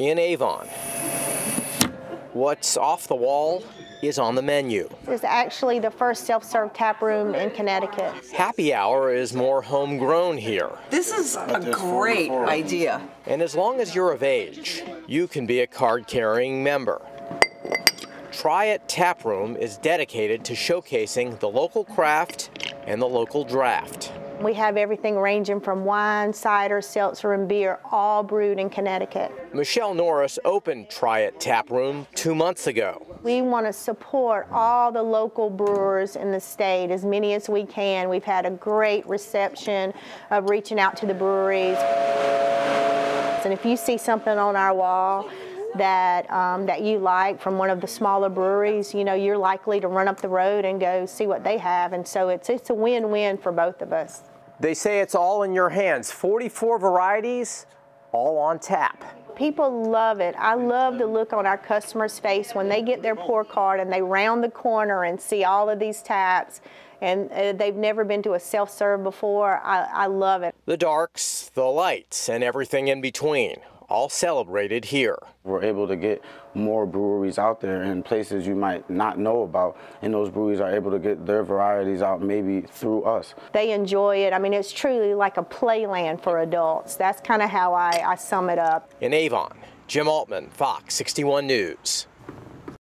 in Avon. What's off the wall is on the menu. It's actually the first self-serve tap room in Connecticut. Happy hour is more homegrown here. This is a great idea. And as long as you're of age, you can be a card carrying member. Tri-It Taproom is dedicated to showcasing the local craft and the local draft. We have everything ranging from wine, cider, seltzer, and beer, all brewed in Connecticut. Michelle Norris opened Tri-It Taproom two months ago. We want to support all the local brewers in the state, as many as we can. We've had a great reception of reaching out to the breweries. And if you see something on our wall, that um, that you like from one of the smaller breweries, you know, you're likely to run up the road and go see what they have, and so it's it's a win-win for both of us. They say it's all in your hands. 44 varieties, all on tap. People love it. I love the look on our customers' face when they get their pour card and they round the corner and see all of these taps and uh, they've never been to a self-serve before. I, I love it. The darks, the lights, and everything in between all celebrated here. We're able to get more breweries out there in places you might not know about, and those breweries are able to get their varieties out maybe through us. They enjoy it. I mean, it's truly like a playland for adults. That's kind of how I, I sum it up. In Avon, Jim Altman, Fox 61 News.